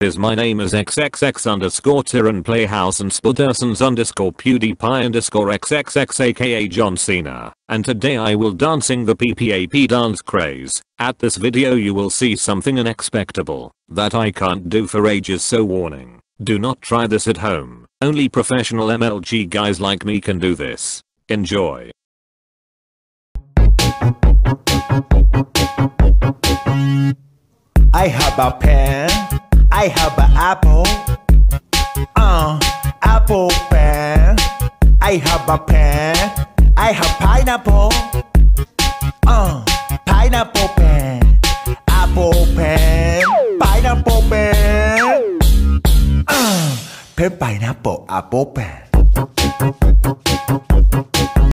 is my name is xxx underscore Tyrone Playhouse and Spudersons underscore PewDiePie underscore xxx aka John Cena. And today I will dancing the PPAP dance craze. At this video you will see something unexpectable that I can't do for ages so warning. Do not try this at home. Only professional MLG guys like me can do this. Enjoy. I have a pen. I have an apple. Uh, apple pen. I have a pen. I have pineapple. Uh, pineapple pen. Apple pen. Pineapple pen. Uh, pen pineapple apple pen.